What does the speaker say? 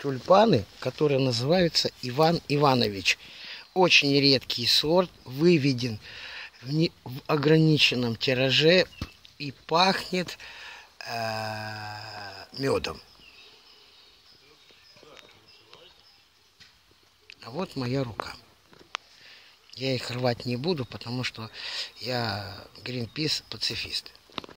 тюльпаны, которые называются Иван Иванович. Очень редкий сорт, выведен в, не, в ограниченном тираже и пахнет э, медом. А вот моя рука. Я их рвать не буду, потому что я Гринпис пацифист.